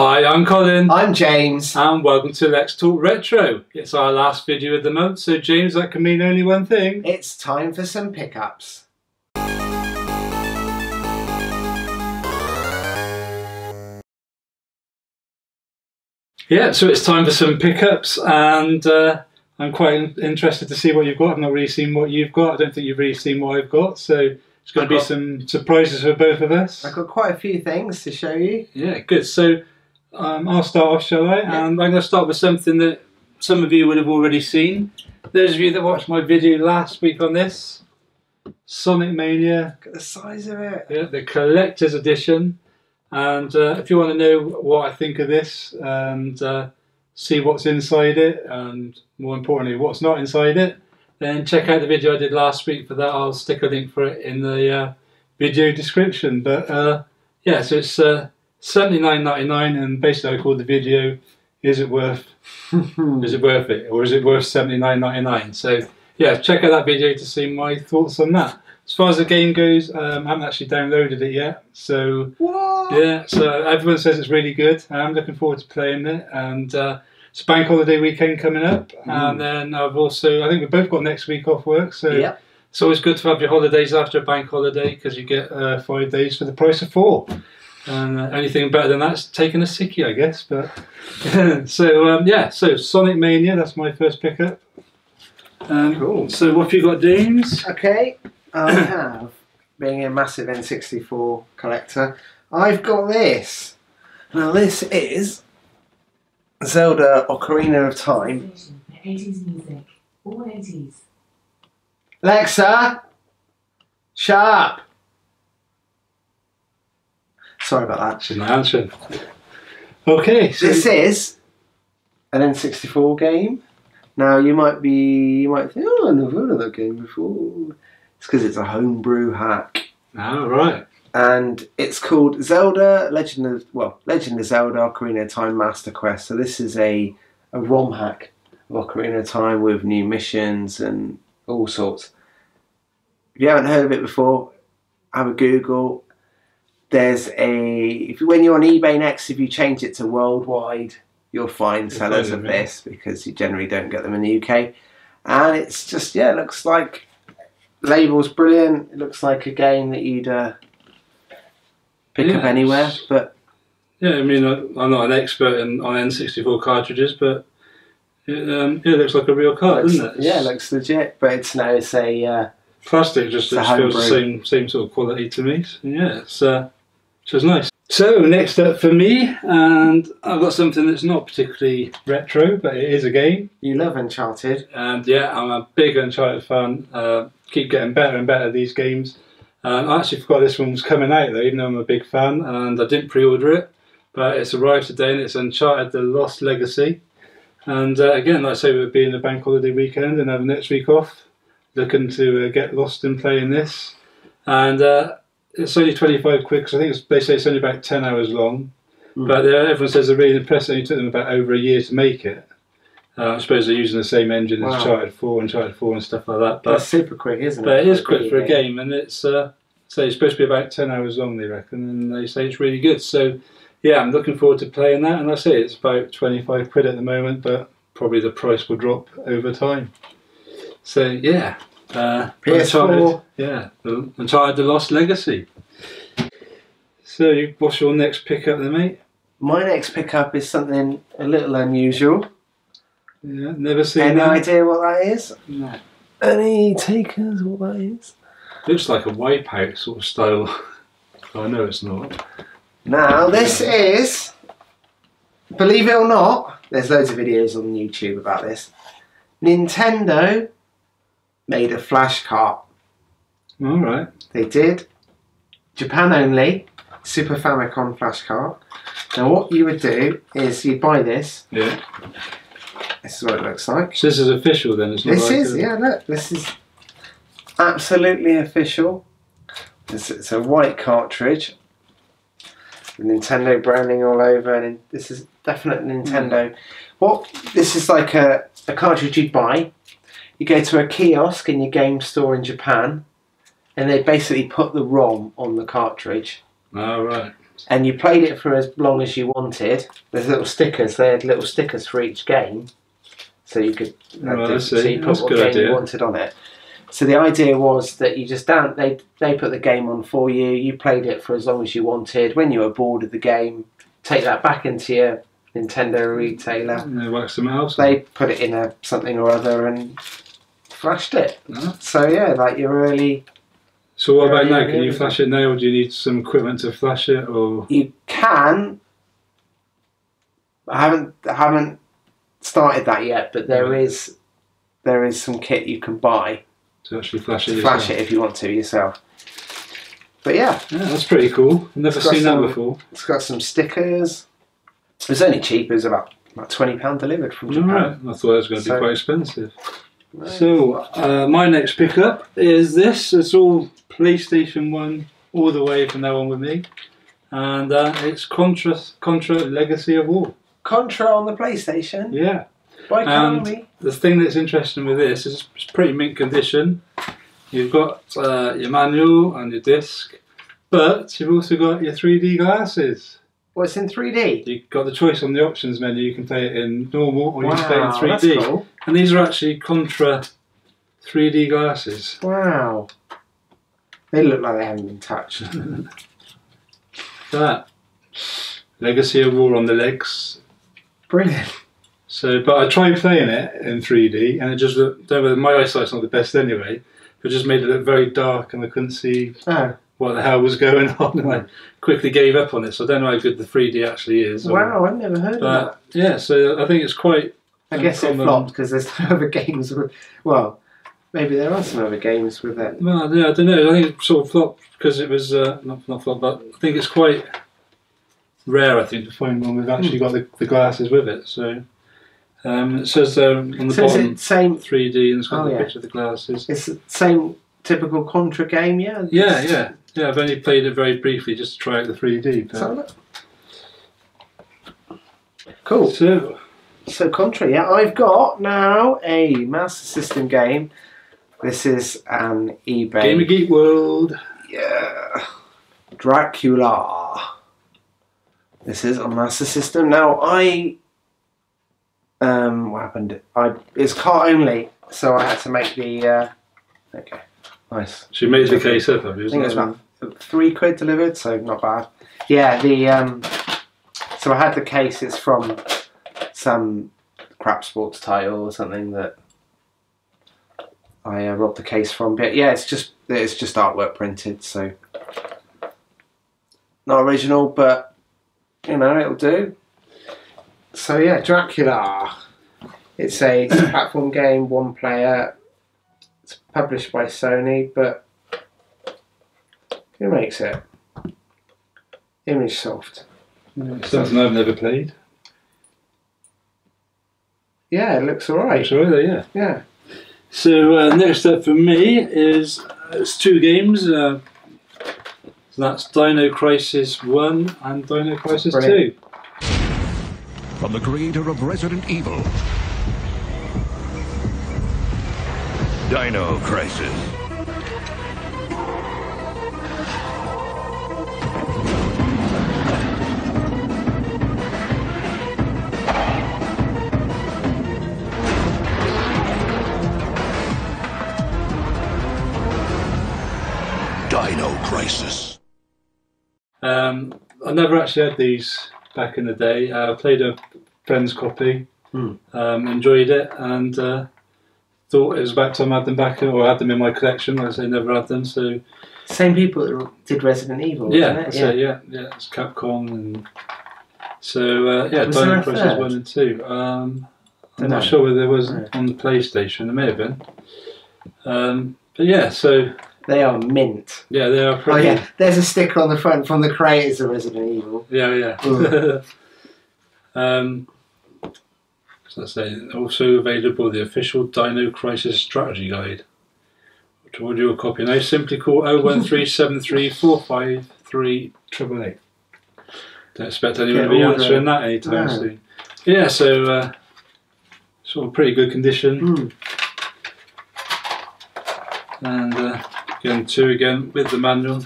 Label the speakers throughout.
Speaker 1: Hi, I'm Colin.
Speaker 2: I'm James.
Speaker 1: And welcome to Let's Talk Retro. It's our last video of the month, so James, that can mean only one thing.
Speaker 2: It's time for some pickups.
Speaker 1: Yeah, so it's time for some pickups, and uh, I'm quite interested to see what you've got. I've not really seen what you've got. I don't think you've really seen what I've got, so it's going to be some surprises for both of us.
Speaker 2: I've got quite a few things to show you.
Speaker 1: Yeah, good. So um, I'll start off, shall I?
Speaker 2: Yeah.
Speaker 1: And I'm going to start with something that some of you would have already seen. Those of you that watched my video last week on this, Sonic Mania,
Speaker 2: Look at the size of it.
Speaker 1: yeah, the collector's edition. And uh, if you want to know what I think of this and uh, see what's inside it, and more importantly, what's not inside it, then check out the video I did last week for that. I'll stick a link for it in the uh, video description. But uh, yeah, so it's uh, seventy nine ninety nine, and basically I called the video "Is it worth? is it worth it, or is it worth seventy nine ninety nine? So yeah, check out that video to see my thoughts on that. As far as the game goes, um, I haven't actually downloaded it yet, so
Speaker 2: What?
Speaker 1: yeah, so everyone says it's really good. I'm looking forward to playing it, and uh, it's bank holiday weekend coming up, and then I've also I think we've both got next week off work, so
Speaker 2: Yep.
Speaker 1: it's always good to have your holidays after a bank holiday because you get uh, five days for the price of four. And uh, anything better than that's taking a sickie, I guess. But so um, yeah, so Sonic Mania, that's my first pickup. Um,
Speaker 2: Cool.
Speaker 1: So what have you got, James?
Speaker 2: Okay, I have, being a massive N64 collector, I've got this. Now, this is Zelda Ocarina of Time.
Speaker 3: 80s music. All 80s.
Speaker 2: Alexa, shut up. Sorry about that.
Speaker 1: She's not answering. Okay, so
Speaker 2: This is an N64 game. Now you might be, you might think, oh, I've never heard of that game before. It's because it's a homebrew hack,
Speaker 1: ah, right.
Speaker 2: and it's called Zelda Legend of well, Legend of Zelda Ocarina of Time Master Quest. So this is a a ROM hack of Ocarina of Time with new missions and all sorts. If you haven't heard of it before, have a Google. There's a if you, when you're on eBay next, if you change it to worldwide, you'll find
Speaker 1: You'll
Speaker 2: sellers
Speaker 1: find
Speaker 2: of
Speaker 1: yeah.
Speaker 2: this because you generally don't get them in the UK. And it's just yeah, it looks like label's brilliant. It looks like a game that you'd uh, pick up anywhere. But
Speaker 1: Yeah, I mean, I- I'm not an expert in, on N64 cartridges, but it, um, it looks like a real card,
Speaker 2: looks,
Speaker 1: doesn't it? It's
Speaker 2: yeah, it looks legit. But it's no, it's a uh,
Speaker 1: plastic just,
Speaker 2: It's
Speaker 1: feels the same same sort of quality to me. So, yeah, it's uh, so it's nice. So next up for me, and I've got something that's not particularly retro, but it is a game.
Speaker 2: you love Uncharted.
Speaker 1: And yeah, I'm a big Uncharted fan. Uh, keep getting better and better these games. And I actually forgot this one was coming out though, even though I'm a big fan, and I didn't pre-order it, but it's arrived today, and it's Uncharted: The Lost Legacy. And uh, again, like I say, we'll be in the bank holiday weekend and having next week off, looking to uh, get lost in playing this. And uh, it's only 25 quid, 'cause I think it's, they say it's only about 10 hours long.
Speaker 2: Mm.
Speaker 1: But everyone says they're really impressed. It only took them about over a year to make it. Uh, I suppose they're using the same engine as
Speaker 2: Wow.
Speaker 1: Uncharted 4 and Uncharted 4 and stuff like that. But
Speaker 2: That's super quick, isn't it?
Speaker 1: but it is quick for a game, and it's uh, so it's supposed to be about ten hours long, they reckon, and they say it's really good. So yeah, I'm looking forward to playing that, and I say it's about twenty five quid at the moment, but probably the price will drop over time. So yeah, uh,
Speaker 2: PS4.
Speaker 1: Uncharted, yeah, Uncharted: The Lost Legacy. So you- what's your next pickup, then, mate?
Speaker 2: My next pickup is something a little unusual.
Speaker 1: Yeah, never seen
Speaker 2: Any
Speaker 1: that.
Speaker 2: idea what that is?
Speaker 1: No.
Speaker 2: Any takers what that is?
Speaker 1: Looks like a wipeout sort of style. I know it's not.
Speaker 2: Now, this is, believe it or not, there's loads of videos on YouTube about this. Nintendo made a flash cart.
Speaker 1: All right.
Speaker 2: They did. Japan only, Super Famicom flash cart. Now, what you would do is you'd buy this.
Speaker 1: Yeah.
Speaker 2: This is what it looks like.
Speaker 1: So this is official then. It's not
Speaker 2: This
Speaker 1: like
Speaker 2: is,
Speaker 1: a-
Speaker 2: yeah, look, this is absolutely official. It's, it's a white cartridge. Nintendo branding all over, and this is definite Nintendo. Hmm. What this is like a, a cartridge you'd buy. You go to a kiosk in your game store in Japan, and they basically put the ROM on the cartridge,
Speaker 1: Oh right.
Speaker 2: and you played it for as long as you wanted. There's little stickers. They had little stickers for each game, so you could uh,
Speaker 1: I
Speaker 2: do-
Speaker 1: see.
Speaker 2: so you put
Speaker 1: That's
Speaker 2: what game you wanted on it. So the idea was that you just down they they put the game on for you. You played it for as long as you wanted. When you were bored of the game, take that back into your Nintendo retailer.
Speaker 1: And they wax them out.
Speaker 2: They put it in a something or other and flashed it. So yeah, like your early
Speaker 1: So what about now? Can you flash it now, or do you need some equipment to flash it? Or
Speaker 2: You can. I haven't I haven't started that yet, but there is there is some kit you can buy
Speaker 1: to actually flash it?
Speaker 2: to flash
Speaker 1: yourself?
Speaker 2: it if you want to yourself. But yeah,
Speaker 1: Yeah, that's pretty cool. Never seen that before.
Speaker 2: it's got some stickers. It's only cheap. It's about about twenty pound delivered from Japan.
Speaker 1: right, I thought it was going to be quite expensive. So uh, my next pickup is this. It's all PlayStation One all the way from now on with me, and uh, it's Contra Contra Legacy of War.
Speaker 2: Contra on the PlayStation
Speaker 1: Yeah.
Speaker 2: by
Speaker 1: And-
Speaker 2: Konami.
Speaker 1: The thing that's interesting with this is it's pretty mint condition. You've got uh, your manual and your disc, but you've also got your 3D glasses.
Speaker 2: Well, it's in 3D.
Speaker 1: You've got the choice on the options menu. You can play it in normal or you can play it in 3D.
Speaker 2: that's cool.
Speaker 1: And these are actually Contra 3D glasses.
Speaker 2: Wow. They look like they haven't been touched.
Speaker 1: That Legacy of War on the legs.
Speaker 2: Brilliant.
Speaker 1: So, but I tried playing it in 3D, and it just looked. don't know, My eyesight's not the best anyway. But it just made it look very dark, and I couldn't see
Speaker 2: Oh,
Speaker 1: what the hell was going on, and I quickly gave up on it. So I don't know how good the 3D actually is. or-
Speaker 2: wow, I've never heard of that.
Speaker 1: Yeah, so I think it's quite.
Speaker 2: I guess it flopped because there's no other games with. Well, maybe there are some other games with it.
Speaker 1: Well, yeah, I don't know. I think it sort of flopped because it was uh, not not flopped, but I think it's quite rare. I think to find one with actually got the, the glasses with it. So um, it says there on the
Speaker 2: So
Speaker 1: bottom
Speaker 2: same?
Speaker 1: 3D and it's got
Speaker 2: Oh,
Speaker 1: the
Speaker 2: yeah.
Speaker 1: picture of the glasses.
Speaker 2: It's the same typical Contra game, yeah.
Speaker 1: Yeah, yeah, yeah. I've only played it very briefly just to try out the 3D. But.
Speaker 2: Cool.
Speaker 1: so
Speaker 2: So contrary, yeah, I've got now a Master System game. This is an eBay.
Speaker 1: Game of Geek World.
Speaker 2: Yeah. Dracula. This is on Master System. Now I um what happened? I it's car only, so I had to make the uh okay. Nice.
Speaker 1: She made the case up, have you?
Speaker 2: I think it
Speaker 1: Isn't
Speaker 2: was
Speaker 1: it?
Speaker 2: about three quid delivered, so not bad. Yeah, the um so I had the case, it's from some crap sports title or something that I uh, robbed the case from. But yeah, it's just it's just artwork printed, so not original, but you know it'll do. So yeah, Dracula. It's a, it's a platform game, one player. It's published by Sony, but who makes it? Image Soft.
Speaker 1: Something I've never played.
Speaker 2: Yeah, it looks alright.
Speaker 1: Sure, there, yeah.
Speaker 2: Yeah.
Speaker 1: So uh, next up for me is uh, it's two games. Uh, so that's Dino Crisis One and Dino Crisis
Speaker 2: Brilliant.
Speaker 1: Two.
Speaker 4: From the creator of Resident Evil. Dino Crisis.
Speaker 1: Um, I never actually had these back in the day. Uh, I played a friend's copy,
Speaker 2: Hmm.
Speaker 1: um, enjoyed it, and uh, thought it was about time I had them back, or I had them in my collection. Like I say, never had them. So
Speaker 2: Same people that did Resident Evil,
Speaker 1: yeah,
Speaker 2: it?
Speaker 1: that's it, yeah, yeah, it's Capcom, and so uh, yeah,
Speaker 2: Was
Speaker 1: Dino Crisis? One and Two. Um, I'm
Speaker 2: Dunno.
Speaker 1: sure whether there was
Speaker 2: No.
Speaker 1: on the PlayStation. There may have been. Um, but yeah, so
Speaker 2: They are mint.
Speaker 1: yeah, they are
Speaker 2: Oh yeah, there's a sticker on the front from the creators of Resident Evil.
Speaker 1: Yeah, yeah. Um, I say also available the official Dino Crisis Strategy Guide. To order your copy now, simply call 01373453888. Don't expect anyone to be
Speaker 2: order
Speaker 1: answering that anytime
Speaker 2: No.
Speaker 1: soon. Yeah, so uh, sort of pretty good condition.
Speaker 2: Mm.
Speaker 1: And uh, again, two again with the manual.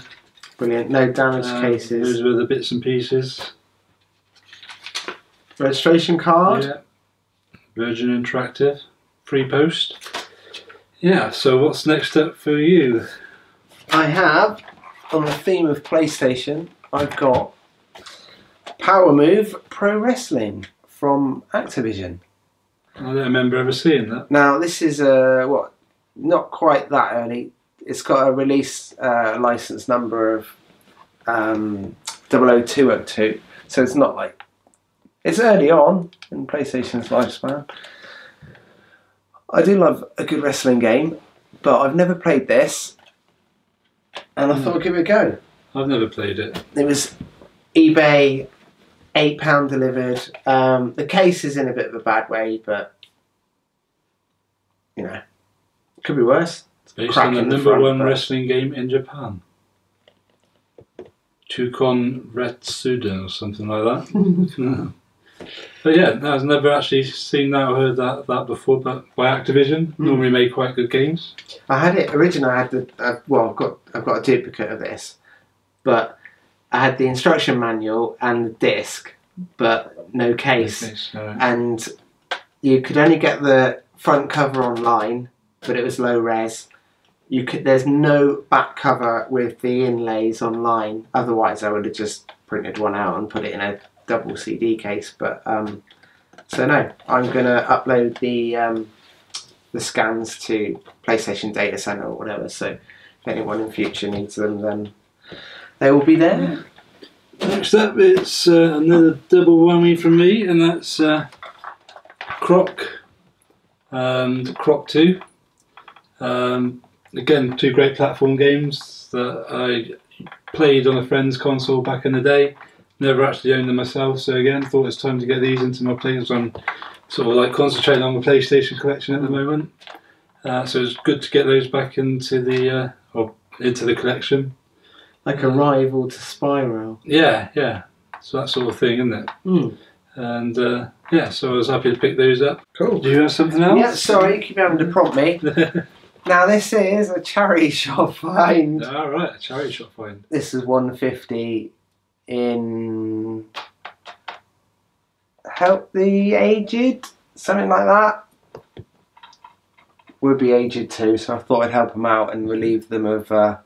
Speaker 2: Brilliant. No damaged
Speaker 1: Um,
Speaker 2: cases.
Speaker 1: Those were the bits and pieces.
Speaker 2: Registration card.
Speaker 1: Yeah. Virgin Interactive, free post. Yeah. So what's next up for you?
Speaker 2: I have, on the theme of PlayStation, I've got Power Move Pro Wrestling from Activision.
Speaker 1: I don't remember ever seeing that.
Speaker 2: Now, this is uh, what not quite that early. It's got a release uh, license number of um, 00202, so it's not like it's early on in PlayStation's lifespan. I do love a good wrestling game, but I've never played this, and I thought I'd give it a go.
Speaker 1: I've never played it.
Speaker 2: It was eBay, eight pound delivered. Um, the case is in a bit of a bad way, but you know, could be worse.
Speaker 1: It's based on the
Speaker 2: the
Speaker 1: number
Speaker 2: front,
Speaker 1: one
Speaker 2: but-
Speaker 1: wrestling game in Japan. Chukon Retsuden or something like that. but yeah, I've never actually seen that or heard that, that before. But by Activision,
Speaker 2: Hmm.
Speaker 1: normally make quite good games.
Speaker 2: I had it originally. I had the uh, well, I've got I've got a duplicate of this, but I had the instruction manual and the disc, but no case.
Speaker 1: Okay, so-
Speaker 2: and you could only get the front cover online, but it was low res. You could there's no back cover with the inlays online. Otherwise, I would have just printed one out and put it in a double CD case. But um, so no, I'm gonna upload the um, the scans to PlayStation Data Center or whatever. So if anyone in future needs them, then they will be there.
Speaker 1: Next up, it's uh, another double whammy from me, and that's uh, Croc, um, Croc 2. Um, again, two great platform games that I played on a friend's console back in the day. Never actually owned them myself, so again, thought it's time to get these into my play. So I'm sort of like concentrating on my PlayStation collection at the moment. Uh, so it's good to get those back into the uh, or into the collection.
Speaker 2: Like a rival to Spyro.
Speaker 1: Yeah, yeah. So that sort of thing, isn't it?
Speaker 2: Hmm.
Speaker 1: And uh, yeah, so I was happy to pick those up.
Speaker 2: Cool.
Speaker 1: Do you have something else?
Speaker 2: Yeah, sorry, you keep having to prompt me. Now this is a charity shop find.
Speaker 1: All right, a charity shop find.
Speaker 2: This is 150 in help the aged, something like that. Would be aged too, so I thought I'd help them out and relieve them of uh,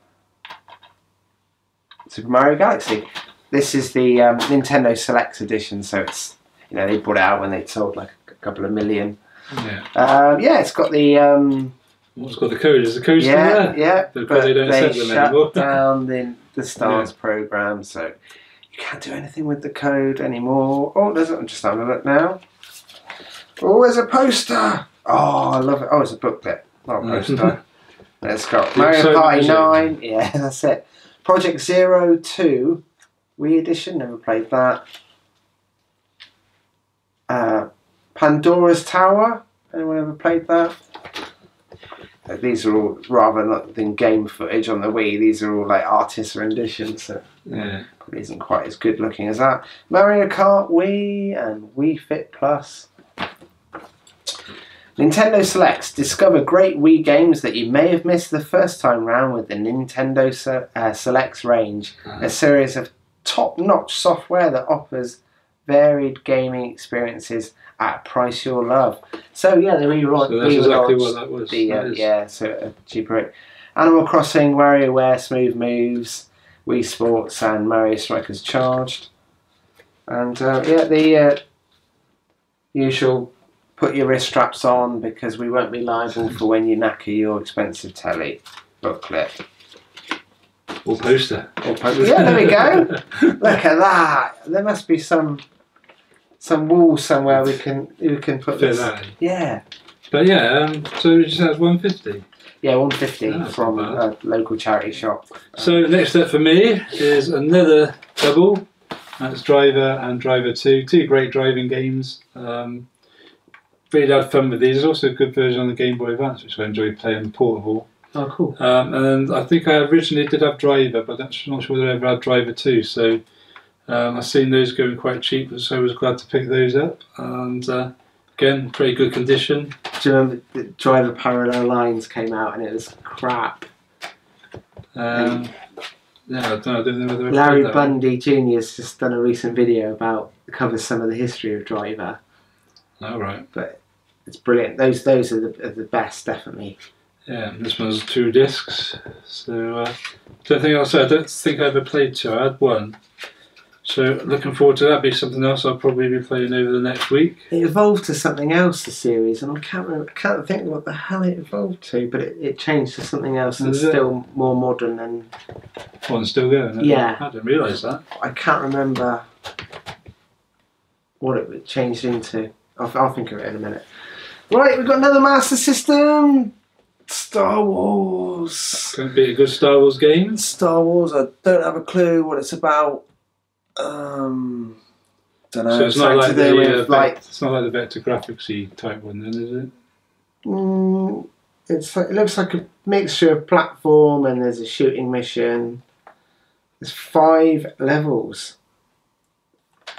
Speaker 2: Super Mario Galaxy. This is the um, Nintendo Selects edition, so it's you know they brought it out when they sold like a couple of million.
Speaker 1: Yeah.
Speaker 2: Um, yeah, it's got the um,
Speaker 1: What's got the code? Is the code still
Speaker 2: yeah,
Speaker 1: there?
Speaker 2: yeah,
Speaker 1: But
Speaker 2: but
Speaker 1: they don't
Speaker 2: they
Speaker 1: set them
Speaker 2: shut
Speaker 1: anymore.
Speaker 2: down the the stars program, so you can't do anything with the code anymore. Oh, there's I'm just having a look now. Oh, there's a poster. Oh, I love it. Oh, it's a booklet, not a
Speaker 1: Mm.
Speaker 2: poster. Let's go. Mario Party
Speaker 1: machine.
Speaker 2: Nine. Yeah, that's it. Project Zero Two, Wii Edition. Never played that. Uh, Pandora's Tower. Anyone ever played that? These are all rather not than game footage on the Wii. These are all like artist renditions, so
Speaker 1: Yeah.
Speaker 2: probably isn't quite as good looking as that. Mario Kart Wii and Wii Fit Plus. Nintendo Selects. Discover great Wii games that you may have missed the first time round with the Nintendo Se- uh, Selects range, a series of top-notch software that offers varied gaming experiences at a price you'll love. So yeah, they re-
Speaker 1: So that's exactly what that was.
Speaker 2: the uh,
Speaker 1: That
Speaker 2: yeah, so a cheaper rate. Animal Crossing, WarioWare, Smooth Moves, Wii Sports, and Mario Strikers Charged. And uh, yeah, the uh, usual put your wrist straps on because we won't be liable for when you knacker your expensive telly booklet.
Speaker 1: Or poster.
Speaker 2: Or po- yeah, there we go. Look at that. There must be some some wall somewhere we can we can put
Speaker 1: Fit
Speaker 2: this.
Speaker 1: that in.
Speaker 2: Yeah.
Speaker 1: But yeah, um, so you just had 150.
Speaker 2: Yeah, 150
Speaker 1: Oh, that's
Speaker 2: from
Speaker 1: not
Speaker 2: a local charity shop.
Speaker 1: So next up for me is another double. That's Driver and Driver 2. Two great driving games. Um, really had fun with these. There's also a good version on the Game Boy Advance, which I enjoyed playing portable.
Speaker 2: Oh, cool.
Speaker 1: Um, and I think I originally did have Driver, but I'm not sure whether I ever had Driver 2. So um, I've seen those going quite cheap, so I was glad to pick those up. And uh, again, pretty good condition.
Speaker 2: Do you remember the Driver Parallel Lines came out and it was crap?
Speaker 1: Um, Yeah, I don't, I don't know whether
Speaker 2: Larry. Bundy Jr. has just done a recent video about covers some of the history of Driver.
Speaker 1: Oh, right.
Speaker 2: But it's brilliant. Those those are the, are the best, definitely.
Speaker 1: Yeah, this one's two discs. So, uh, don't think else. I don't think I ever played two. I had one. So, looking forward to that. Be something else I'll probably be playing over the next week.
Speaker 2: It evolved to something else, the series, and I can't remember, I can't think what the hell it evolved to, but it, it changed to something else
Speaker 1: it?
Speaker 2: still more modern and
Speaker 1: One's still going.
Speaker 2: Yeah.
Speaker 1: I didn't realise that.
Speaker 2: I can't remember what it changed into. I'll, I'll think of it in a minute. Right, we've got another Master System. Star Wars.
Speaker 1: Going to be a good Star Wars game.
Speaker 2: Star Wars. I don't have a clue what it's about. Um, don't know.
Speaker 1: so it's not like the uh,
Speaker 2: like
Speaker 1: it's not like the vector graphicsy type one, then, is it?
Speaker 2: Mm, it's like, it looks like a mixture of platform and there's a shooting mission. There's five levels,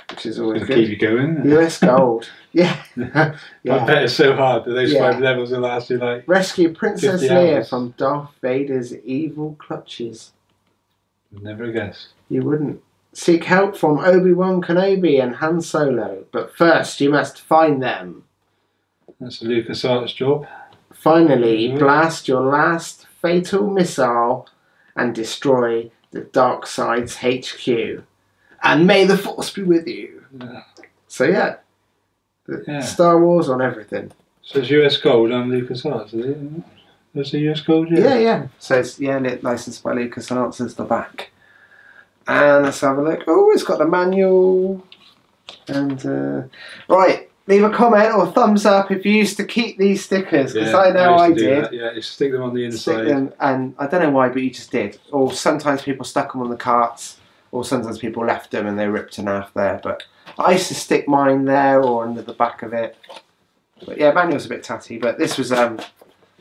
Speaker 2: which is always
Speaker 1: to keep
Speaker 2: good.
Speaker 1: you going.
Speaker 2: US Gold, yeah,
Speaker 1: I bet it's so hard that those
Speaker 2: Yeah.
Speaker 1: five levels will last you like.
Speaker 2: Rescue Princess
Speaker 1: 50
Speaker 2: Leia from Darth Vader's evil clutches.
Speaker 1: Never guess.
Speaker 2: You wouldn't. Seek help from Obi Wan Kenobi and Han Solo, but first you must find them.
Speaker 1: That's a LucasArts job.
Speaker 2: Finally,
Speaker 1: Mhm.
Speaker 2: blast your last fatal missile and destroy the dark side's HQ. And may the force be with you.
Speaker 1: Yeah.
Speaker 2: So yeah,
Speaker 1: Yeah.
Speaker 2: Star Wars on everything.
Speaker 1: So it's US Gold and LucasArts, is it? A US Gold,
Speaker 2: Yeah, yeah. So it's yeah, licensed by LucasArts as the back. And let's have a look. Oh, it's got the manual. And uh, right, leave a comment or a thumbs up if you used to keep these stickers because I know I,
Speaker 1: used to do
Speaker 2: did.
Speaker 1: that, Yeah, you stick them on the inside.
Speaker 2: them, and I don't know why, but you just did. Or sometimes people stuck them on the carts, or sometimes people left them and they ripped in half there. But I used to stick mine there or under the back of it. But yeah, manual's a bit tatty, but this was um,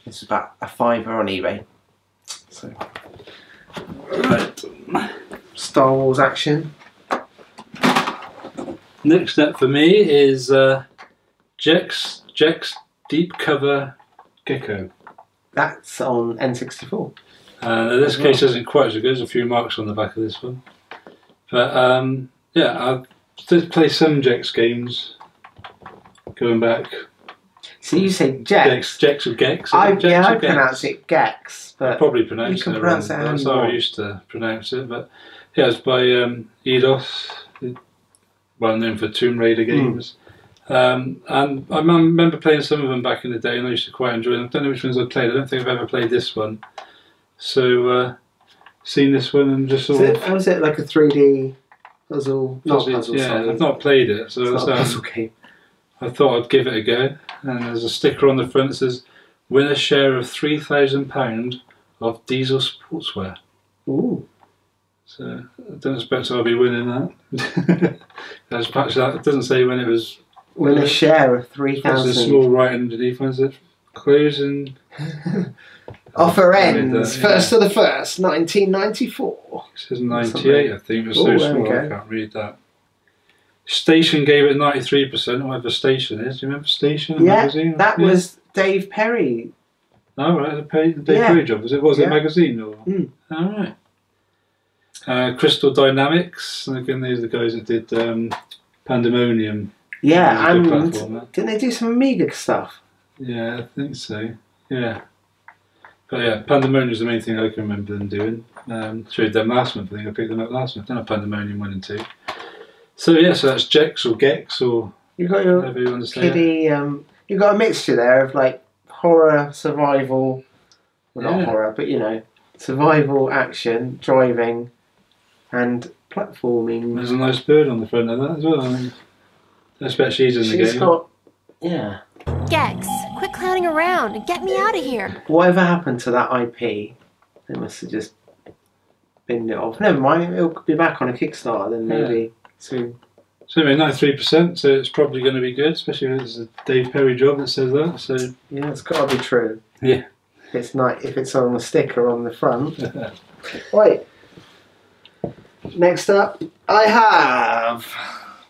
Speaker 2: this was about a fiver on eBay. So
Speaker 1: Right.
Speaker 2: Star Wars action.
Speaker 1: Next up for me is uh, Jex Jex Deep Cover Gecko.
Speaker 2: That's on N64.
Speaker 1: Uh, this
Speaker 2: Oh,
Speaker 1: case isn't quite so good. There's a few marks on the back of this one, but um, yeah, I did play some Jex games going back.
Speaker 2: So you say Jex.
Speaker 1: Jex, Jex or Gex.
Speaker 2: I,
Speaker 1: Jex
Speaker 2: yeah,
Speaker 1: or
Speaker 2: I
Speaker 1: Gex?
Speaker 2: pronounce it Gex,
Speaker 1: I
Speaker 2: but
Speaker 1: probably pronounced
Speaker 2: you can
Speaker 1: it
Speaker 2: pronounce
Speaker 1: wrong.
Speaker 2: it how
Speaker 1: That's
Speaker 2: you
Speaker 1: how I used to pronounce it. But yeah, it's by um, Eidos, well known for Tomb Raider
Speaker 2: Hmm.
Speaker 1: games. Um, and I remember playing some of them back in the day, and I used to quite enjoy them. I don't know which ones I've played. I don't think I've ever played this one. So, uh, seen this one and just
Speaker 2: is
Speaker 1: sort
Speaker 2: it,
Speaker 1: of.
Speaker 2: how is it like a 3D puzzle? Not puzzle,
Speaker 1: yeah,
Speaker 2: sorry.
Speaker 1: I've not played it, so
Speaker 2: It's not a
Speaker 1: um,
Speaker 2: puzzle game.
Speaker 1: I thought I'd give it a go. And there's a sticker on the front that says, "Win a share of three thousand pound of Diesel Sportswear."
Speaker 2: Ooh.
Speaker 1: So I don't expect I'll be winning that. There's perhaps that it doesn't say when it was.
Speaker 2: Win a share of three thousand.
Speaker 1: There's a small writing underneath. When's it closing?
Speaker 2: Offer ends
Speaker 1: that, yeah.
Speaker 2: first of the first, 1994.
Speaker 1: It says 98, I think. It was
Speaker 2: Oh,
Speaker 1: so small I can't read that. Station gave it 93%, whatever Station is. Do you remember Station?
Speaker 2: Yeah,
Speaker 1: magazine?
Speaker 2: that
Speaker 1: Yeah.
Speaker 2: was Dave Perry.
Speaker 1: Oh, right, the the Dave
Speaker 2: Yeah.
Speaker 1: Perry job. Was it, was
Speaker 2: Yeah.
Speaker 1: it a magazine? Or?
Speaker 2: Mm.
Speaker 1: All right. Uh, Crystal Dynamics. And again, these are the guys that did um, Pandemonium.
Speaker 2: Yeah,
Speaker 1: That was a good
Speaker 2: and
Speaker 1: platform,
Speaker 2: didn't they do some Amiga stuff?
Speaker 1: Yeah, I think so. Yeah. But yeah, Pandemonium is the main thing I can remember them doing. Um, showed them last month. I think I picked them up last month. A Pandemonium 1 and 2. So yeah, so that's Jex or Gex or
Speaker 2: You got your
Speaker 1: whatever you want to say.
Speaker 2: kiddie. Um, you got a mixture there of like horror, survival. Well, not
Speaker 1: Yeah.
Speaker 2: horror, but you know, survival, action, driving, and platforming.
Speaker 1: There's a nice bird on the front of that as well. I mean, I expect she's in the
Speaker 2: She's
Speaker 1: game.
Speaker 2: got, yeah.
Speaker 5: Gex, quit clowning around and get me out of here.
Speaker 2: Whatever happened to that IP? They must have just binned it off. Never mind, it'll be back on a Kickstarter then maybe soon.
Speaker 1: So anyway, 93%, so it's probably going to be good, especially if it's a Dave Perry job that says that. So
Speaker 2: Yeah, it's got to be true.
Speaker 1: Yeah.
Speaker 2: If it's not, if it's on the sticker on the front. Right. Next up, I have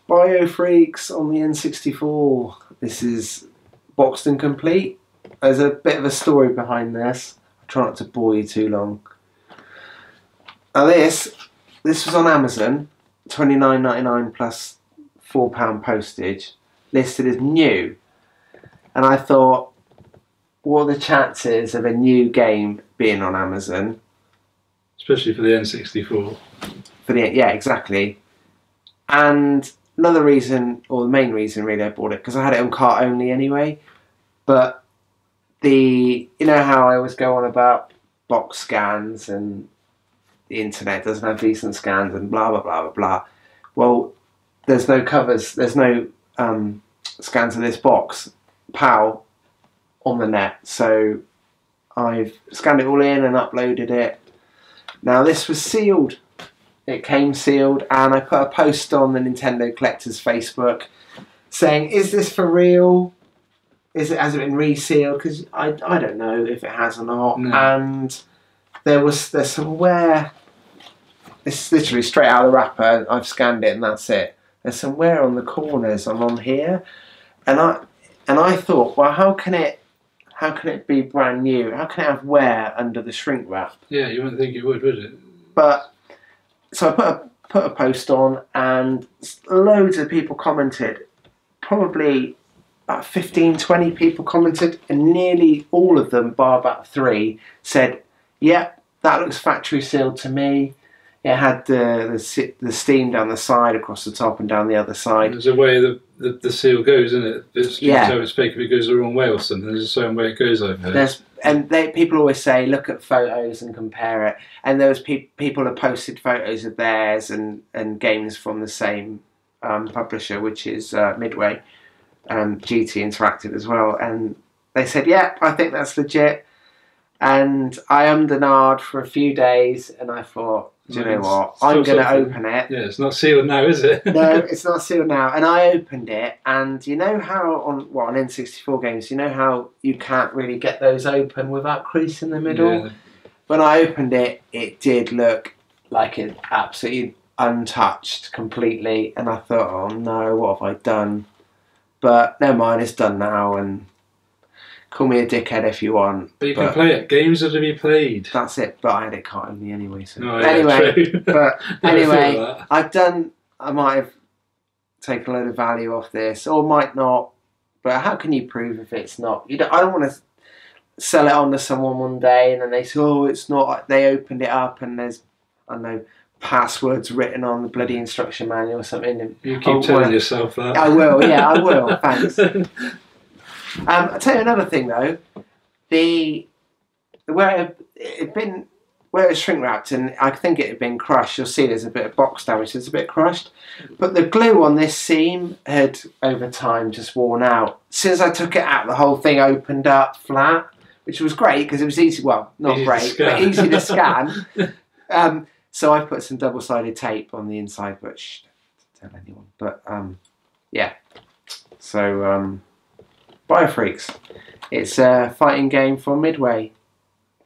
Speaker 2: Biofreaks on the N64. This is boxed and complete. There's a bit of a story behind this. I'll try not to bore you too long. Now this, this was on Amazon, twenty nine ninety nine plus four pound postage, listed as new, and I thought, what are the chances of a new game being on Amazon?
Speaker 1: Especially for the N64.
Speaker 2: For the yeah, exactly. And another reason, or the main reason, really, I bought it because I had it on cart only anyway. But the you know how I always go on about box scans and the internet doesn't have decent scans and blah blah blah blah blah. Well, there's no covers, there's no um, scans of this box, PAL, on the net. So I've scanned it all in and uploaded it. Now this was sealed. It came sealed, and I put a post on the Nintendo Collectors Facebook saying, "Is this for real? Is it has it been resealed? Because I, I don't know if it has or not."
Speaker 1: No.
Speaker 2: And there was there's some wear. It's literally straight out of the wrapper. I've scanned it, and that's it. There's some wear on the corners and on here, and I and I thought, well, how can it how can it be brand new? How can it have wear under the shrink wrap?
Speaker 1: Yeah, you wouldn't think it would, would it?
Speaker 2: But so I put a put a post on, and loads of people commented. Probably about 15, 20 people commented, and nearly all of them, bar about three, said, "Yep, that looks factory sealed to me." It had the the, the steam down the side, across the top, and down the other side.
Speaker 1: There's a way the, the, the seal goes, isn't it? It's,
Speaker 2: Yeah.
Speaker 1: So it's fake if it goes the wrong way or something. There's a certain way it goes over there.
Speaker 2: There's and they people always say look at photos and compare it. And there was pe- people have posted photos of theirs and and games from the same um, publisher, which is uh, Midway, um, GT Interactive as well. And they said, yeah, I think that's legit. And I ummed and ahed for a few days, and I thought, do you know what? I'm going to open it.
Speaker 1: Yeah, it's not sealed now, is it?
Speaker 2: no, it's not sealed now. And I opened it, and you know how on well on N64 games, you know how you can't really get those open without crease in the middle.
Speaker 1: Yeah.
Speaker 2: When I opened it, it did look like it absolutely untouched completely, and I thought, oh no, what have I done? But never mind, it's done now, and call me a dickhead if you want.
Speaker 1: But you can play it. Games are to be played.
Speaker 2: That's it. But I had it cart only anyway. So
Speaker 1: Oh, yeah,
Speaker 2: anyway, but anyway. I've done. I might have taken a load of value off this, or might not. But how can you prove if it's not? You don't, I don't want to sell it on to someone one day, and then they say, "Oh, it's not." They opened it up, and there's I don't know passwords written on the bloody instruction manual or something.
Speaker 1: You keep
Speaker 2: Oh,
Speaker 1: telling
Speaker 2: well,
Speaker 1: yourself that.
Speaker 2: I will. Yeah, I will. Thanks. Um, I'll tell you another thing though. The where it had been where it was shrink wrapped and I think it had been crushed. You'll see there's a bit of box damage. It's a bit crushed, but the glue on this seam had over time just worn out. Since I took it out, the whole thing opened up flat, which was great because it was easy. Well, not
Speaker 1: Easy
Speaker 2: great, but easy to scan. um, so I put some double-sided tape on the inside, but shh, don't tell anyone. But um, yeah. So um, Biofreaks. It's a fighting game from Midway.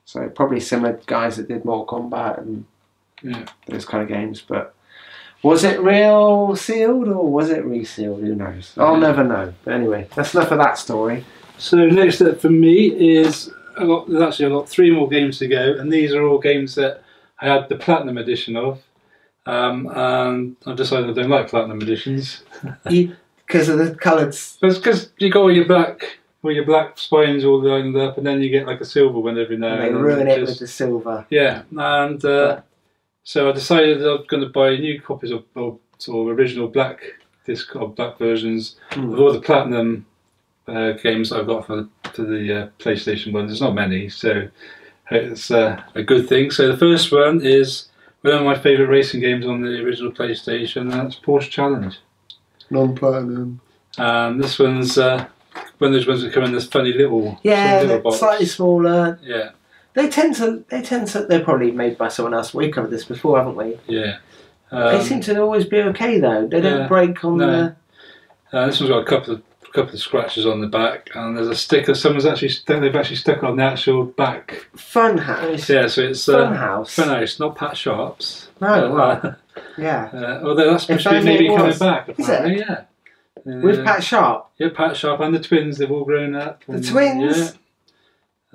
Speaker 2: So probably similar guys that did Mortal Kombat and
Speaker 1: Yeah.
Speaker 2: those kind of games. But was it real sealed or was it resealed? Who knows? I'll never know. But anyway, that's enough of that story.
Speaker 1: So next up for me is I got there's actually I got three more games to go, and these are all games that I had the platinum edition of. Um, and I've decided I don't like platinum editions.
Speaker 2: Because of the coloured.
Speaker 1: That's because you got all your black, all your black spines all lined up, and then you get like a silver one every now.
Speaker 2: They
Speaker 1: and then
Speaker 2: ruin it
Speaker 1: just-
Speaker 2: with the silver.
Speaker 1: Yeah, and uh, so I decided I'm going to buy new copies of, of sort of original black disc or black versions
Speaker 2: Hmm.
Speaker 1: of all the platinum uh, games I've got for for the uh, PlayStation One. There's not many, so it's uh, a good thing. So the first one is one of my favourite racing games on the original PlayStation, and that's Porsche Challenge.
Speaker 2: Non-platinum.
Speaker 1: And this one's uh, one of those ones that come in this funny little
Speaker 2: Yeah,
Speaker 1: little
Speaker 2: they're
Speaker 1: box.
Speaker 2: slightly smaller.
Speaker 1: Yeah,
Speaker 2: They tend to. They tend to. They're probably made by someone else. We covered this before, haven't we?
Speaker 1: yeah.
Speaker 2: they
Speaker 1: Um,
Speaker 2: seem to always be okay though. They don't
Speaker 1: yeah.
Speaker 2: break on
Speaker 1: No.
Speaker 2: the.
Speaker 1: Uh, this one's got a couple of couple of scratches on the back, and there's a sticker. Someone's actually they've actually stuck on the actual back.
Speaker 2: Fun house.
Speaker 1: Yeah, so it's
Speaker 2: Fun
Speaker 1: uh,
Speaker 2: house.
Speaker 1: Funhouse, not Pat Sharps.
Speaker 2: No,
Speaker 1: Uh,
Speaker 2: well, yeah.
Speaker 1: uh, although that's supposed to be maybe coming back.
Speaker 2: Is
Speaker 1: Apparently, yeah. Uh,
Speaker 2: With Pat Sharp.
Speaker 1: Yeah, Pat Sharp and the twins. They've all grown up.
Speaker 2: The twins?
Speaker 1: Yeah.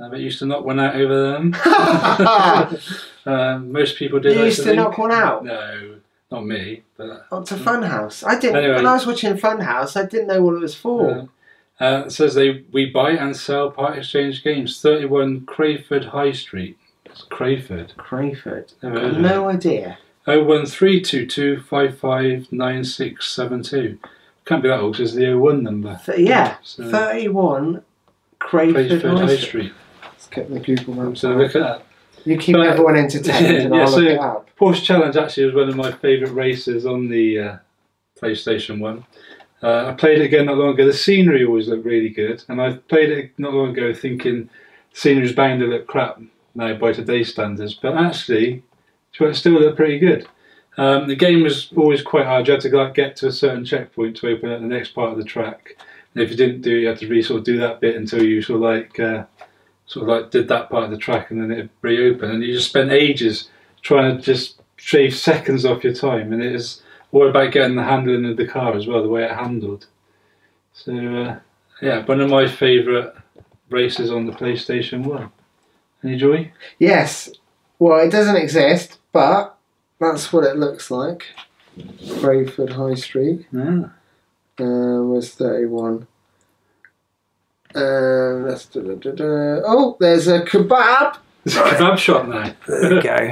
Speaker 1: But used to knock one out over them. Um, most people did.
Speaker 2: You used to knock one out?
Speaker 1: No, not me. But
Speaker 2: Oh, to Funhouse. I didn't.
Speaker 1: Anyway.
Speaker 2: When I was watching Funhouse, I didn't know what it was for.
Speaker 1: uh, uh, it says they we buy and sell part exchange games. Thirty-one Crayford High Street. It's Crayford.
Speaker 2: Crayford.
Speaker 1: Never heard of
Speaker 2: No idea.
Speaker 1: Oh one three two two five five nine six seven two. Can't be that old. 'cause It's the 01 number.
Speaker 2: Th- yeah,
Speaker 1: So-
Speaker 2: thirty-one Crayford,
Speaker 1: Crayford
Speaker 2: High. Street. Let's get the Google Maps.
Speaker 1: So look at that.
Speaker 2: You keep
Speaker 1: But-
Speaker 2: everyone entertained, and
Speaker 1: Yeah,
Speaker 2: I'll
Speaker 1: so-
Speaker 2: look it up.
Speaker 1: Porsche Challenge actually was one of my favourite races on the uh, PlayStation 1. Uh, I played it again not long ago. The scenery always looked really good, and I played it not long ago thinking the scenery's bound to look crap now by today's standards, but actually it still looked pretty good. Um, the game was always quite hard. You had to like, get to a certain checkpoint to open up the next part of the track. And if you didn't do, it, you had to really sort of do that bit until you sort of like uh, sort of like did that part of the track, and then it reopened. And you just spent ages trying to just shave seconds off your time, and it is all about getting the handling of the car as well, the way it handled. So uh, yeah, one of my favourite races on the PlayStation One. Any joy?
Speaker 2: Yes. Well, it doesn't exist, but that's what it looks like. Crayford High Street.
Speaker 1: Yeah.
Speaker 2: Um, was 31. Um, that's da, da, da, da. Oh, there's a kebab.
Speaker 1: It's a kebab shop now.
Speaker 2: There you go.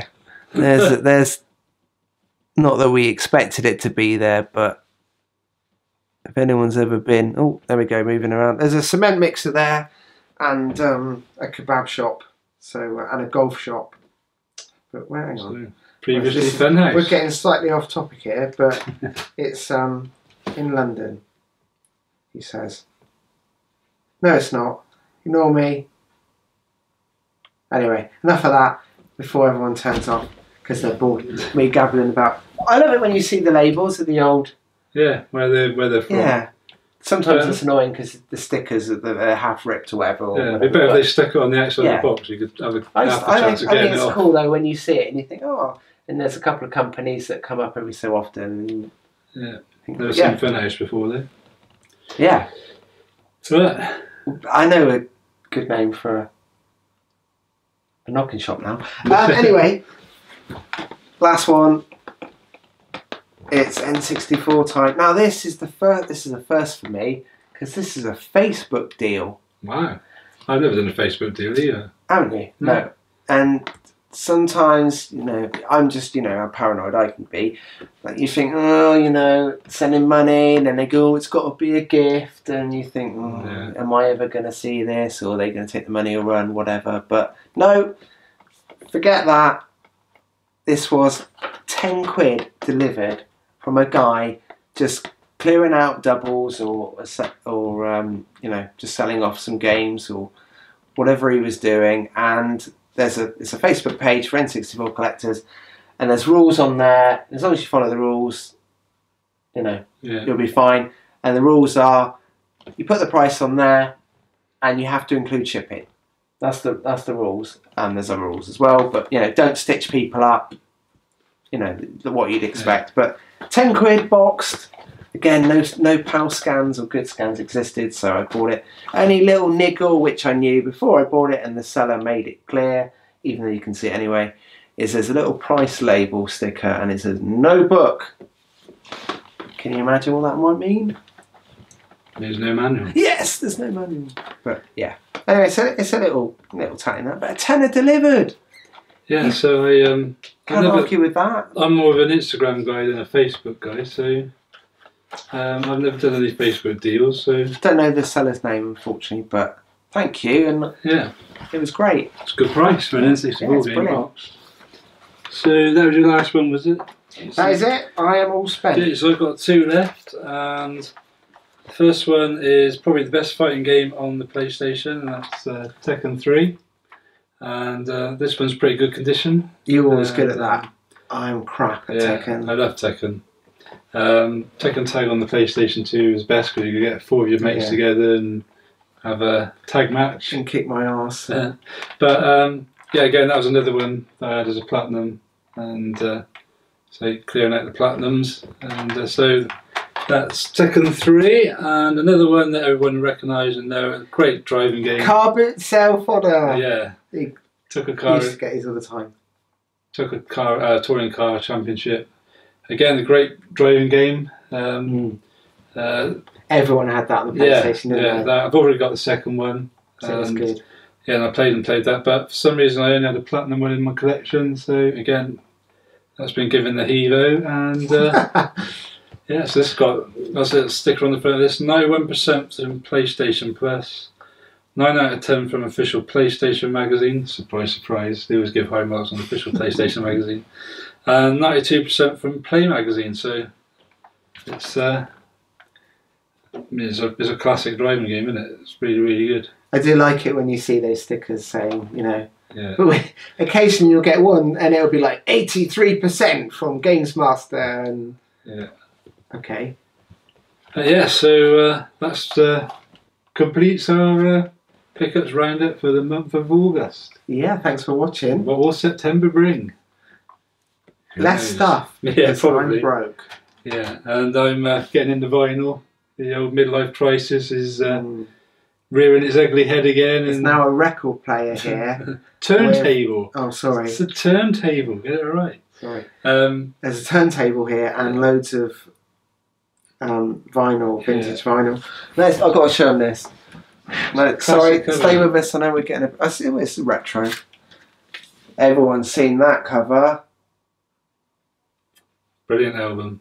Speaker 2: There's, there's, not that we expected it to be there, but if anyone's ever been, oh, there we go, moving around. There's a cement mixer there, and um, a kebab shop, so uh, and a golf shop. But where? Hang on.
Speaker 1: So, previously
Speaker 2: This-
Speaker 1: Funhouse.
Speaker 2: We're getting slightly off topic here, but it's um in London. He says. No, it's not. Ignore me. Anyway, enough of that before everyone turns off because they're bored. Me gabbling about. I love it when you see the labels of the old.
Speaker 1: Yeah, where they where they're from.
Speaker 2: Yeah. Sometimes
Speaker 1: Yeah.
Speaker 2: it's annoying because the stickers are they're half ripped or whatever. Or
Speaker 1: Yeah, it'd be better if they stuck it on the outside
Speaker 2: Yeah.
Speaker 1: of the box. You could have a
Speaker 2: I,
Speaker 1: half
Speaker 2: just,
Speaker 1: a
Speaker 2: I,
Speaker 1: chance
Speaker 2: think,
Speaker 1: of
Speaker 2: I think
Speaker 1: it
Speaker 2: it's
Speaker 1: off.
Speaker 2: cool though when you see it and you think, oh, and there's a couple of companies that come up every so often.
Speaker 1: Yeah,
Speaker 2: think,
Speaker 1: never
Speaker 2: yeah,
Speaker 1: seen Funhouse before though.
Speaker 2: yeah,
Speaker 1: So
Speaker 2: I know a good name for a, a knocking shop now. Um, anyway, last one. It's N64 type. Now this is the first. This is the first for me because this is a Facebook deal,
Speaker 1: wow, I've never done a Facebook deal either.
Speaker 2: haven't you?
Speaker 1: No.
Speaker 2: And sometimes, you know, I'm just, you know, how paranoid I can be. Like you think, oh, you know, sending money, and then they go, oh, it's got to be a gift, and you think, oh,
Speaker 1: Yeah.
Speaker 2: am I ever going to see this, or are they going to take the money or run, whatever. But no, forget that. This was ten quid delivered from a guy just clearing out doubles or or um, you know just selling off some games or whatever he was doing and there's a it's a Facebook page for N64 collectors and there's rules on there. As long as you follow the rules you know
Speaker 1: Yeah,
Speaker 2: you'll be fine. And the rules are you put the price on there and you have to include shipping. That's the that's the rules and there's other rules as well. But you know don't stitch people up you know what you'd expect. But 10 quid boxed again no no PAL scans or good scans existed so I bought it only little niggle which I knew before I bought it and the seller made it clear even though you can see it anyway is there's a little price label sticker and it says no book can you imagine what that might mean
Speaker 1: there's no manual.
Speaker 2: Yes, there's no manual. But yeah. Anyway, so it's a little little tat in that, but a tenner delivered.
Speaker 1: Yeah, so I um, I
Speaker 2: Can't
Speaker 1: never,
Speaker 2: argue with that.
Speaker 1: I'm more of an Instagram guy than a Facebook guy, so um, I've never done any Facebook deals. So I
Speaker 2: Don't know the seller's name, unfortunately, but thank you, and
Speaker 1: yeah,
Speaker 2: it was great.
Speaker 1: it's a good price for an N64
Speaker 2: Yeah, it's
Speaker 1: game
Speaker 2: brilliant.
Speaker 1: box. So that was your last one, was it?
Speaker 2: That is it. I am all spent.
Speaker 1: Okay, so I've got two left, and the first one is probably the best fighting game on the PlayStation, and that's uh, Tekken 3. And uh, this one's pretty good condition.
Speaker 2: You're always good at that. I'm crap at
Speaker 1: Yeah,
Speaker 2: Tekken.
Speaker 1: I love Tekken. Um, Tekken Tag on the PlayStation 2 is best because you can get four of your mates
Speaker 2: Yeah.
Speaker 1: together and have a tag match.
Speaker 2: And kick my ass.
Speaker 1: Yeah. But um, yeah, again, that was another one that I had as a platinum, and uh, so clearing out the platinums, and uh, so that's Tekken Three, and another one that everyone recognised and know, a great driving game.
Speaker 2: Carbon cell fodder.
Speaker 1: yeah,
Speaker 2: He-
Speaker 1: took a
Speaker 2: He
Speaker 1: car.
Speaker 2: used to get these all the time.
Speaker 1: took a car uh, touring car championship. Again, the great driving game. Um,
Speaker 2: Mm.
Speaker 1: uh,
Speaker 2: Everyone had that on the
Speaker 1: yeah,
Speaker 2: PlayStation, didn't
Speaker 1: yeah.
Speaker 2: they?
Speaker 1: That, I've already got the second one.
Speaker 2: So it was good.
Speaker 1: Yeah, and I played and played that, but for some reason I only had a platinum one in my collection. So again, that's been given the Hevo, and uh, yeah, so this got that's a sticker on the front of this. Ninety-one percent from PlayStation Plus. Plus, nine out of ten from official PlayStation magazine. Surprise, surprise! They always give high marks on official PlayStation magazine, and ninety-two percent from Play magazine. So it's uh, it's a it's a classic driving game, isn't it? It's really really good.
Speaker 2: I do like it when you see those stickers saying, you know,
Speaker 1: Yeah.
Speaker 2: but we- occasionally you'll get one and it'll be like 83% from Games Master and
Speaker 1: Yeah.
Speaker 2: okay.
Speaker 1: Uh, yeah, so uh, that's uh, completes our uh, pickups roundup for the month of August.
Speaker 2: Yeah, thanks for watching.
Speaker 1: What will September bring?
Speaker 2: Less
Speaker 1: knows?
Speaker 2: stuff.
Speaker 1: Yeah, probably.
Speaker 2: I'm broke.
Speaker 1: Yeah, and I'm uh, getting into vinyl. The old midlife crisis is uh,
Speaker 2: Mm.
Speaker 1: rearing its ugly head again.
Speaker 2: There's
Speaker 1: and
Speaker 2: now a record player here.
Speaker 1: turntable.
Speaker 2: oh, sorry.
Speaker 1: It's a turntable. Get it right.
Speaker 2: Sorry.
Speaker 1: Um,
Speaker 2: There's a turntable here and loads of um, vinyl, vintage vinyl. Let's, I've got to show them this. No, sorry,
Speaker 1: cover.
Speaker 2: stay with us. I know we're getting a. I see it's retro. Everyone's seen that cover.
Speaker 1: Brilliant album.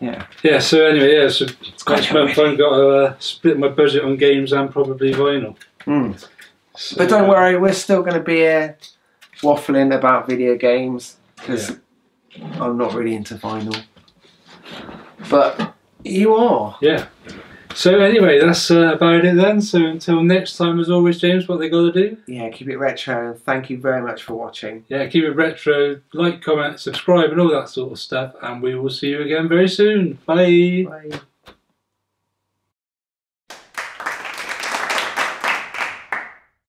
Speaker 2: Yeah.
Speaker 1: Yeah. So anyway, yeah. So
Speaker 2: quite
Speaker 1: next month I've got to uh, split my budget on games and probably vinyl.
Speaker 2: Mm.
Speaker 1: So,
Speaker 2: But don't worry, we're still going to be here waffling about video games because I'm not really into vinyl. But you are.
Speaker 1: Yeah. So anyway, that's uh, about it then. So until next time, as always, James, what they got to do?
Speaker 2: Yeah, keep it retro and thank you very much for watching.
Speaker 1: Yeah, keep it retro, like, comment, subscribe, and all that sort of stuff. And we will see you again very soon. Bye.
Speaker 2: Bye.